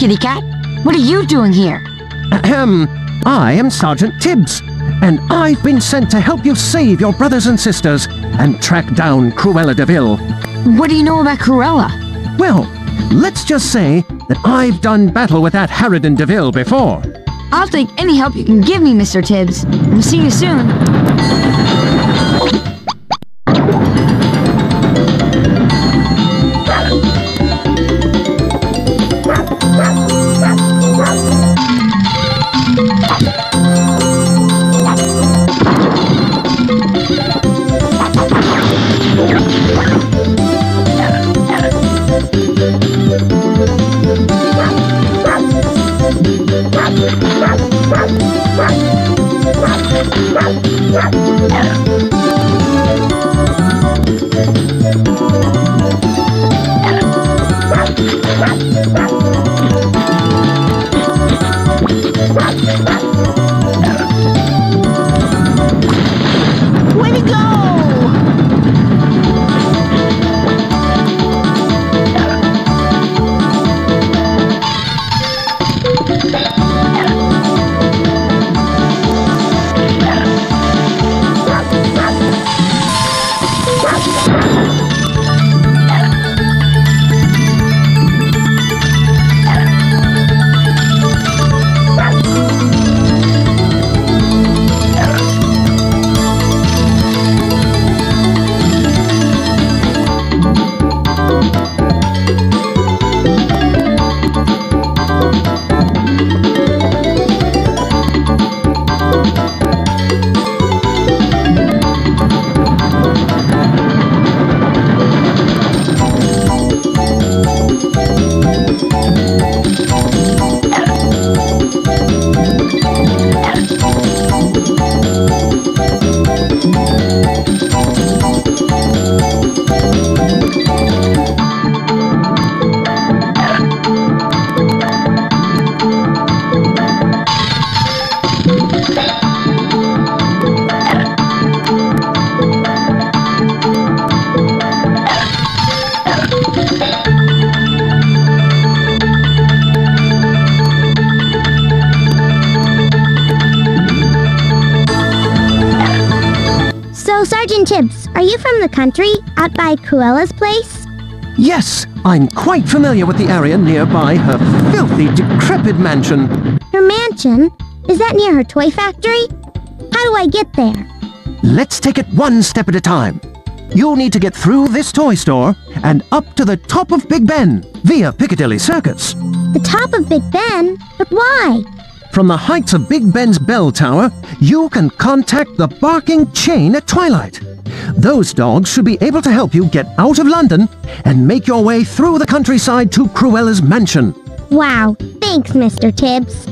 Kitty Cat. What are you doing here? Ahem. I am Sergeant Tibbs, and I've been sent to help you save your brothers and sisters and track down Cruella de Vil. What do you know about Cruella? Well, let's just say that I've done battle with that Harridan de Vil before. I'll take any help you can give me, Mr. Tibbs. We'll see you soon. Way Tibbs, are you from the country, out by Cruella's place? Yes, I'm quite familiar with the area nearby her filthy, decrepit mansion. Her mansion? Is that near her toy factory? How do I get there? Let's take it one step at a time. You'll need to get through this toy store and up to the top of Big Ben via Piccadilly Circus. The top of Big Ben? But why? From the heights of Big Ben's bell tower, you can contact the Barking Chain at twilight. Those dogs should be able to help you get out of London and make your way through the countryside to Cruella's mansion. Wow, thanks, Mr. Tibbs.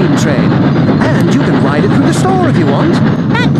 Steam train. And you can ride it through the store if you want. That's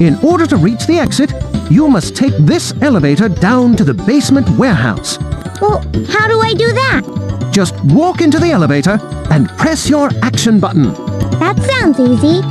In order to reach the exit, you must take this elevator down to the basement warehouse. Well, how do I do that? Just walk into the elevator and press your action button. That sounds easy.